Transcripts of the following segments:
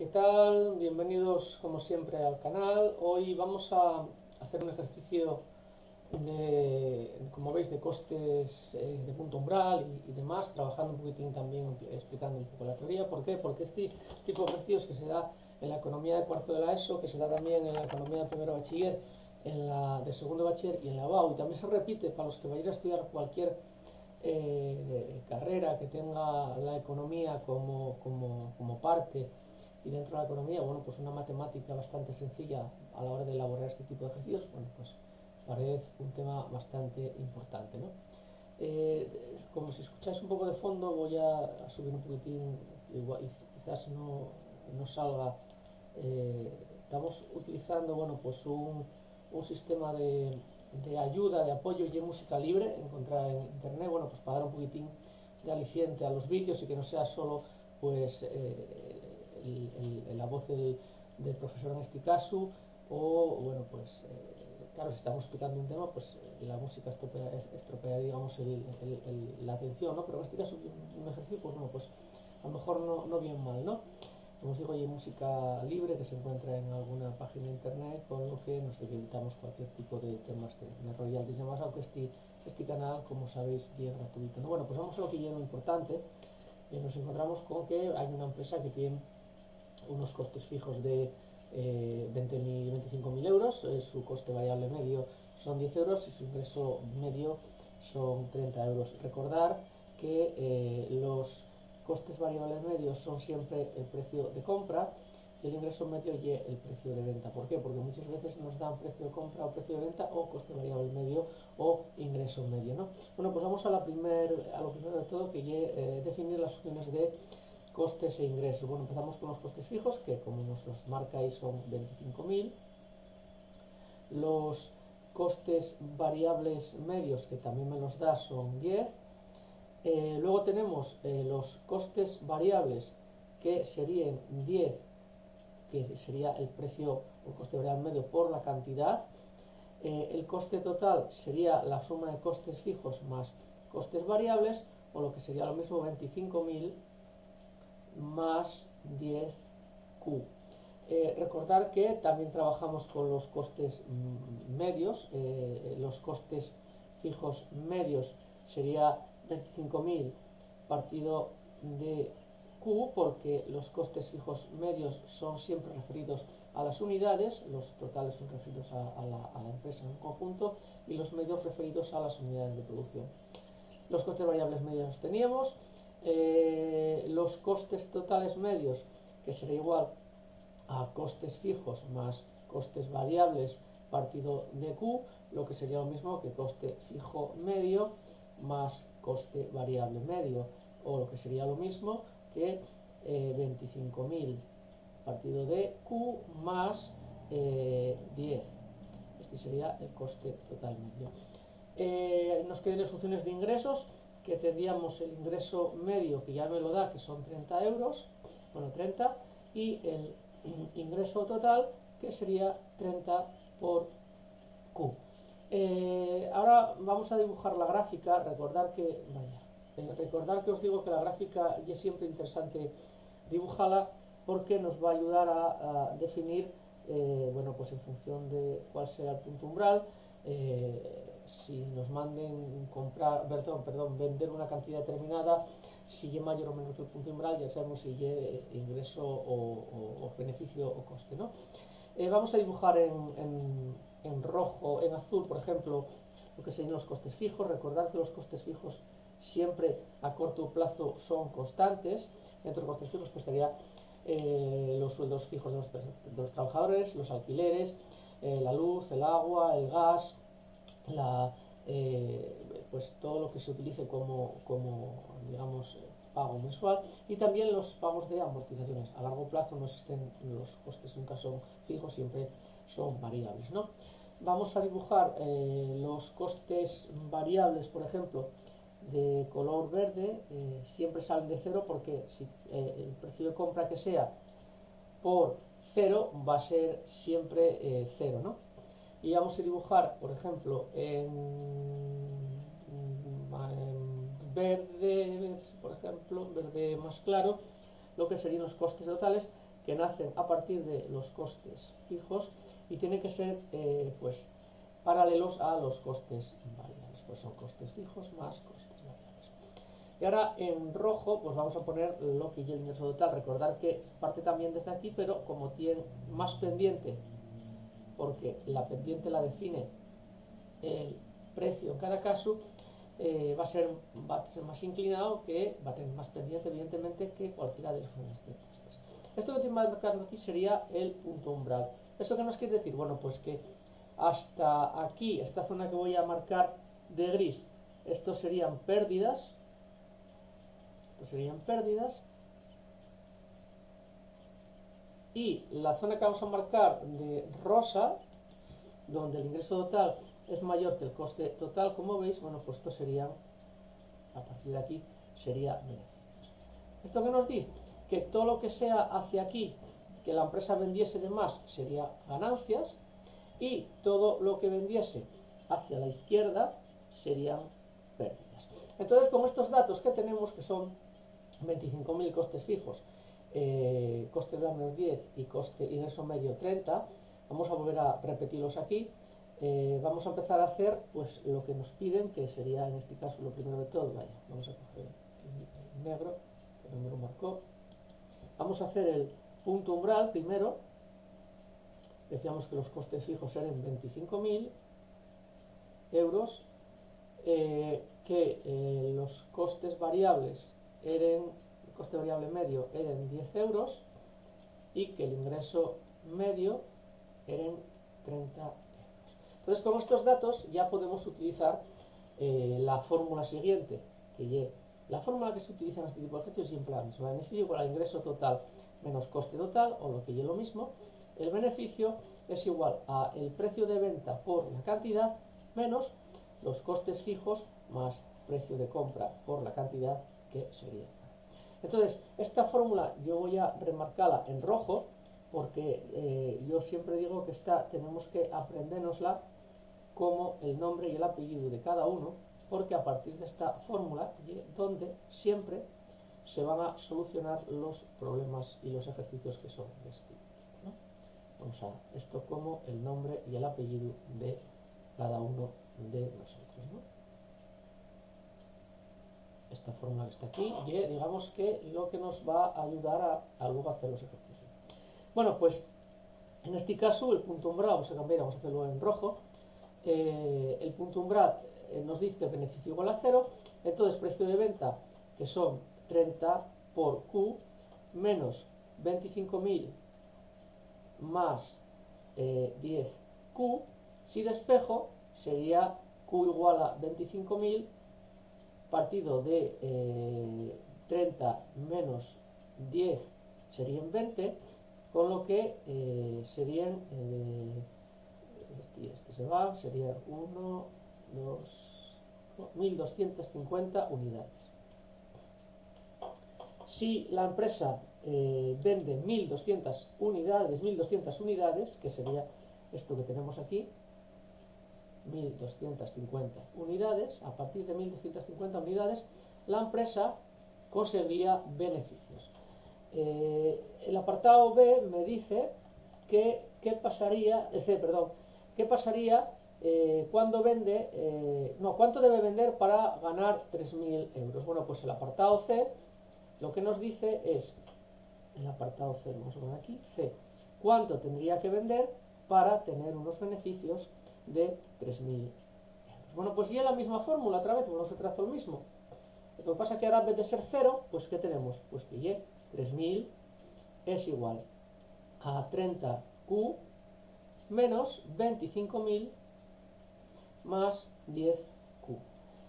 ¿qué tal? Bienvenidos como siempre al canal. Hoy vamos a hacer un ejercicio de, como veis, de costes eh, de punto umbral y, demás, trabajando un poquitín también, explicando un poco la teoría. ¿Por qué? Porque este tipo de ejercicios que se da en la economía de cuarto de la ESO, que se da también en la economía de primero bachiller, en la de segundo bachiller y en la BAU, y también se repite para los que vayáis a estudiar cualquier eh, carrera que tenga la economía como, como, como, parte y dentro de la economía, bueno, pues una matemática bastante sencilla a la hora de elaborar este tipo de ejercicios, bueno, pues parece un tema bastante importante, ¿no? Eh, como si escucháis un poco de fondo, voy a, subir un poquitín, igual, quizás no, no salga. Eh, estamos utilizando, bueno, pues un, un sistema de, de ayuda, de apoyo y de música libre encontrada en internet, bueno, pues para dar un poquitín de aliciente a los vídeos y que no sea solo pues eh, la voz del, profesor en este caso o bueno pues eh, claro si estamos explicando un tema pues eh, la música estropea, digamos la atención ¿no? pero en este caso un, ejercicio pues no pues a lo mejor no, no bien mal ¿no? Como os digo, hay música libre que se encuentra en alguna página de internet, con lo que nos evitamos cualquier tipo de temas de, de royalties y demás, aunque este, este canal, como sabéis, ya es gratuito. Bueno, pues vamos a lo que ya lo importante. Eh, nos encontramos con que hay una empresa que tiene unos costes fijos de eh, 20.000, 25.000 euros, eh, su coste variable medio son 10 euros y su ingreso medio son 30 euros. Recordar que eh, los costes variables medios son siempre el precio de compra y el ingreso medio y el precio de venta. ¿Por qué? Porque muchas veces nos dan precio de compra o precio de venta o coste variable medio o ingreso medio. ¿no? Bueno, pues vamos a, la primer, a lo primero de todo, que es eh, definir las opciones de costes e ingresos. Bueno, empezamos con los costes fijos, que como nos los marca ahí son 25.000. Los costes variables medios, que también me los da, son 10 eh, luego tenemos eh, los costes variables que serían 10, que sería el precio o coste variable medio por la cantidad. Eh, el coste total sería la suma de costes fijos más costes variables, o lo que sería lo mismo 25.000 más 10Q. recordar que también trabajamos con los costes mm, medios, los costes fijos medios sería 25.000 partido de Q porque los costes fijos medios son siempre referidos a las unidades, los totales son referidos a, la, empresa en conjunto y los medios referidos a las unidades de producción. Los costes variables medios teníamos, eh, los costes totales medios, que sería igual a costes fijos más costes variables partido de Q, lo que sería lo mismo que coste fijo medio más coste variable medio, o lo que sería lo mismo que 25.000 eh, partido de Q más 10. Eh, este sería el coste total medio. Eh, nos quedan las funciones de ingresos, que tendríamos el ingreso medio, que ya me lo da, que son 30 euros, bueno, 30, y el ingreso total, que sería 30 por Q. Eh, ahora vamos a dibujar la gráfica, recordar que, eh, recordar que os digo que la gráfica y es siempre interesante dibujarla porque nos va a ayudar a, definir, eh, bueno, pues en función de cuál será el punto umbral, si nos manden comprar, perdón, perdón, vender una cantidad determinada, si es mayor o menos el punto umbral, ya sabemos si es ingreso o, beneficio o coste, ¿no? vamos a dibujar en en rojo, en azul, por ejemplo, lo que serían los costes fijos. Recordar que los costes fijos siempre a corto plazo son constantes. Entre los costes fijos pues estaría eh, los sueldos fijos de los, trabajadores, los alquileres, eh, la luz, el agua, el gas, la, eh, pues todo lo que se utilice como, como digamos pago mensual y también los pagos de amortizaciones. A largo plazo no existen los costes, nunca son fijos, siempre son variables. ¿no? Vamos a dibujar eh, los costes variables, por ejemplo, de color verde, eh, siempre salen de cero porque si el precio de compra que sea por cero va a ser siempre cero. ¿no? Y vamos a dibujar, por ejemplo, en, verde, por ejemplo, verde más claro, lo que serían los costes totales que nacen a partir de los costes fijos y tienen que ser eh, pues paralelos a los costes variables, pues son costes fijos más costes variables. Y ahora en rojo pues vamos a poner lo que y el ingreso total. Recordar que parte también desde aquí, pero como tiene más pendiente, porque la pendiente la define el precio en cada caso, eh, va, a ser, va a ser más inclinado que va a tener más pendiente evidentemente que cualquiera de de costes. Esto que tengo marcado aquí sería el punto umbral. ¿Eso qué nos quiere decir? Bueno, pues que hasta aquí, esta zona que voy a marcar de gris, estos serían pérdidas, estos serían pérdidas, y la zona que vamos a marcar de rosa, donde el ingreso total es mayor que el coste total, como veis, bueno, pues esto serían, a partir de aquí, sería beneficios. ¿Esto qué nos dice? Que todo lo que sea hacia aquí, que la empresa vendiese de más, sería ganancias, y todo lo que vendiese hacia la izquierda serían pérdidas. Entonces, con estos datos que tenemos, que son 25.000 costes fijos, eh, coste de menos 10 y coste ingreso medio 30, vamos a volver a repetirlos aquí. Eh, vamos a empezar a hacer pues lo que nos piden, que sería en este caso lo primero de todo, vaya, vamos a coger el, negro, que no me lo marcó. Vamos a hacer el punto umbral primero, decíamos que los costes fijos eran 25.000 euros, eh, que los costes variables eran, coste variable medio eran 10 euros y que el ingreso medio eran 30 euros. Entonces con estos datos ya podemos utilizar eh, la fórmula siguiente, que la fórmula que se utiliza en este tipo de ejercicios siempre la misma. Beneficio igual al ingreso total menos coste total, o lo que es lo mismo, el beneficio es igual a el precio de venta por la cantidad menos los costes fijos más precio de compra por la cantidad que sería. Entonces, esta fórmula yo voy a remarcarla en rojo porque eh, yo siempre digo que esta tenemos que aprendérnosla como el nombre y el apellido de cada uno porque a partir de esta fórmula donde siempre se van a solucionar los problemas y los ejercicios que son de este Vamos a esto como el nombre y el apellido de cada uno de nosotros. Esta fórmula que está aquí, y digamos que lo que nos va a ayudar a, luego hacer los ejercicios. Bueno, pues en este caso el punto umbral vamos a cambiar, vamos a hacerlo en rojo. Eh, el punto umbral eh, nos dice beneficio igual a cero, entonces precio de venta que son 30 por Q menos 25.000 más 10Q, eh, si despejo sería Q igual a 25.000 partido de 30 eh, menos 10 serían 20, con lo que eh, serían, este, este, se va, sería 1, 2, 1250 unidades. Si la empresa eh, vende 1200 unidades, 1200 unidades, que sería esto que tenemos aquí, 1250 unidades, a partir de 1250 unidades, la empresa conseguiría beneficios. Eh, el apartado B me dice que qué pasaría, eh, C, perdón, qué pasaría cuando vende, no, cuánto debe vender para ganar 3.000 euros. Bueno, pues el apartado C lo que nos dice es el apartado C, vamos a poner aquí, C, cuánto tendría que vender para tener unos beneficios de 3.000 euros. Bueno, pues ya la misma fórmula otra vez, bueno, se trazo el mismo. Lo que pasa es que ahora en vez de ser 0, pues ¿qué tenemos? Pues que Y 3.000 es igual a 30Q menos 25.000 más 10Q.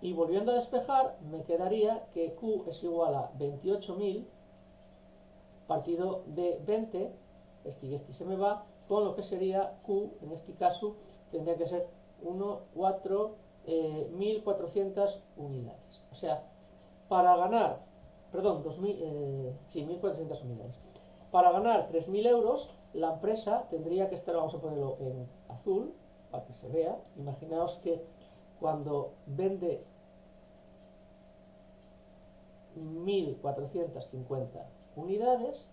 Y volviendo a despejar, me quedaría que Q es igual a 28.000 partido de 20, este y este se me va, con lo que sería Q, en este caso, tendría que ser 1, 4, 1400 unidades. O sea, para ganar, perdón, 2000, eh, sí, 1400 unidades. Para ganar 3.000 euros, la empresa tendría que estar, vamos a ponerlo en azul, para que se vea. Imaginaos que cuando vende 1.450 unidades,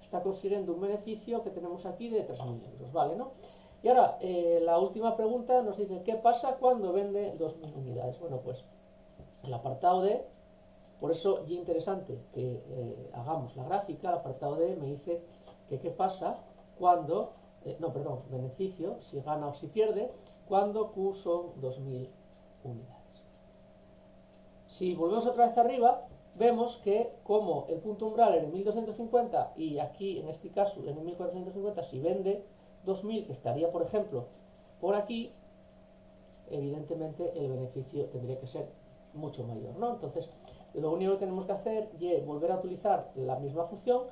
está consiguiendo un beneficio que tenemos aquí de 3.000 euros, ¿vale? ¿no? Y ahora, eh, la última pregunta nos dice, ¿qué pasa cuando vende 2.000 unidades? Bueno, pues el apartado D, por eso es interesante que eh, hagamos la gráfica, el apartado D me dice que qué pasa cuando, eh, no, perdón, beneficio, si gana o si pierde, cuando Q son 2.000 unidades. Si volvemos otra vez arriba, vemos que como el punto umbral en el 1250 y aquí en este caso en el 1450 si vende 2000 que estaría por ejemplo por aquí evidentemente el beneficio tendría que ser mucho mayor ¿no? entonces lo único que tenemos que hacer es volver a utilizar la misma función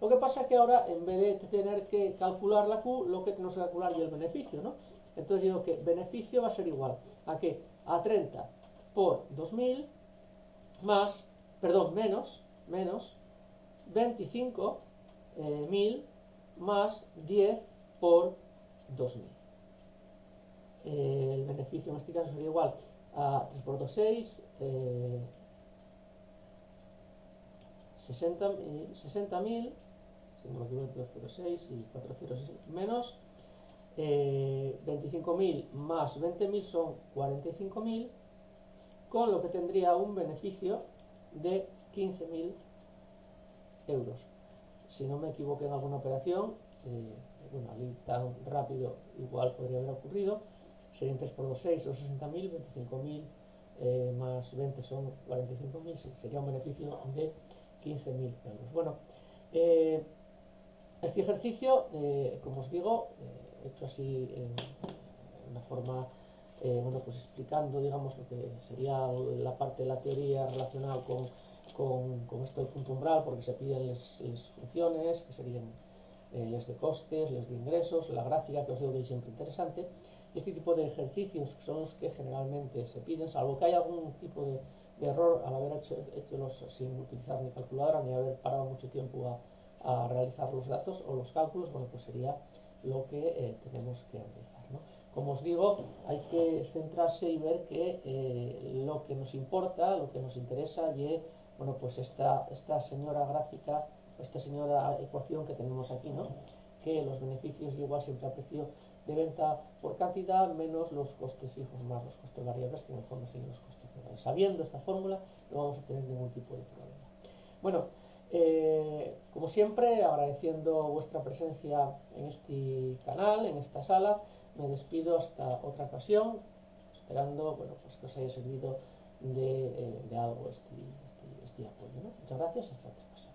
lo que pasa es que ahora en vez de tener que calcular la Q lo que tenemos que calcular es el beneficio ¿no? entonces digo que beneficio va a ser igual a que a 30 por 2000 más perdón, menos, menos 25.000 eh, más 10 por 2.000. Eh, el beneficio en este caso sería igual a 3 por 2, 6, eh, 60.000, 60 si no me equivoco, 2 por 6 y 4 ceros menos eh, 25.000 más 20.000 son 45.000, con lo que tendría un beneficio de 15.000 euros. Si no me equivoqué en alguna operación, eh, bueno, ahí tan rápido igual podría haber ocurrido, serían 3 por 2, 6 o 60.000, 25.000 eh, más 20 son 45.000, sería un beneficio de 15.000 euros. Bueno, eh, este ejercicio, como os digo, hecho así en una forma eh, bueno, pues explicando, digamos, lo que sería la parte de la teoría relacionada con, con, esto del punto umbral, porque se piden las funciones, que serían eh, les de costes, les de ingresos, la gráfica, que os digo que es siempre interesante. Este tipo de ejercicios son los que generalmente se piden, salvo que haya algún tipo de, error al haber hecho, los sin utilizar ni calculadora ni haber parado mucho tiempo a, realizar los datos o los cálculos, bueno, pues sería lo que eh, tenemos que realizar. Como os digo, hay que centrarse y ver que eh, lo que nos importa, lo que nos interesa, y bueno, pues esta, esta señora gráfica, esta señora ecuación que tenemos aquí, ¿no? que los beneficios igual siempre a precio de venta por cantidad menos los costes fijos más los costes variables que en el fondo son los costes totales. Sabiendo esta fórmula no vamos a tener ningún tipo de problema. Bueno, eh, como siempre, agradeciendo vuestra presencia en este canal, en esta sala, me despido hasta otra ocasión, esperando bueno, pues que os haya servido de, eh, algo este, este, este apoyo. Muchas gracias, hasta otra ocasión.